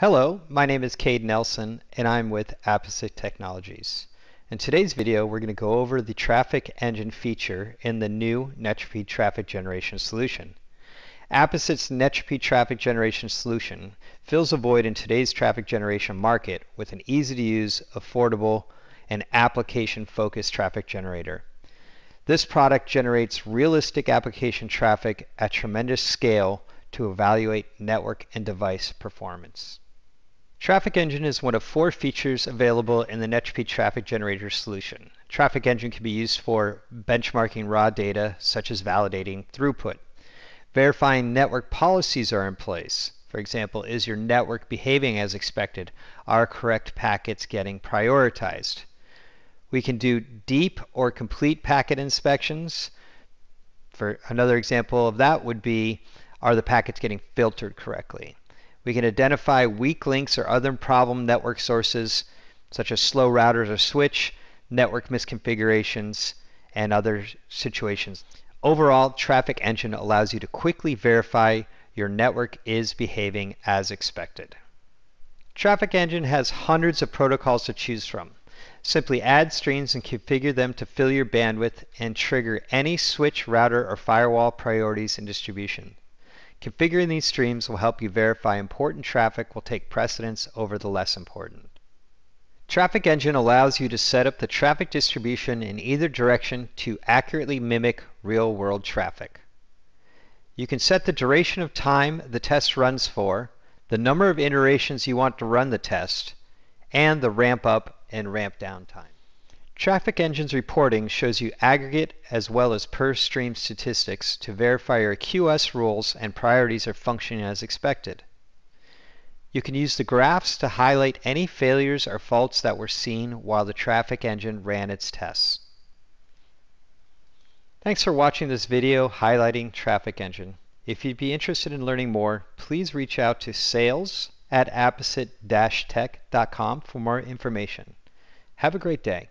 Hello, my name is Cade Nelson and I'm with Apposite Technologies. In today's video we're going to go over the traffic engine feature in the new Netropy traffic generation solution. Apposite's Netropy traffic generation solution fills a void in today's traffic generation market with an easy to use, affordable, and application focused traffic generator. This product generates realistic application traffic at tremendous scale to evaluate network and device performance. Traffic Engine is one of four features available in the Netropy Traffic Generator solution. Traffic Engine can be used for benchmarking raw data, such as validating throughput. Verifying network policies are in place. For example, is your network behaving as expected? Are correct packets getting prioritized? We can do deep or complete packet inspections. For another example of that would be, are the packets getting filtered correctly? We can identify weak links or other problem network sources, such as slow routers or switch, network misconfigurations, and other situations. Overall, Traffic Engine allows you to quickly verify your network is behaving as expected. Traffic Engine has hundreds of protocols to choose from. Simply add streams and configure them to fill your bandwidth and trigger any switch, router, or firewall priorities and distribution. Configuring these streams will help you verify important traffic will take precedence over the less important. Traffic Engine allows you to set up the traffic distribution in either direction to accurately mimic real-world traffic. You can set the duration of time the test runs for, the number of iterations you want to run the test, and the ramp up and ramp down time. Traffic Engine's reporting shows you aggregate as well as per stream statistics to verify your QoS rules and priorities are functioning as expected. You can use the graphs to highlight any failures or faults that were seen while the Traffic Engine ran its tests. Thanks for watching this video highlighting Traffic Engine. If you'd be interested in learning more, please reach out to sales at apposite-tech.com for more information. Have a great day.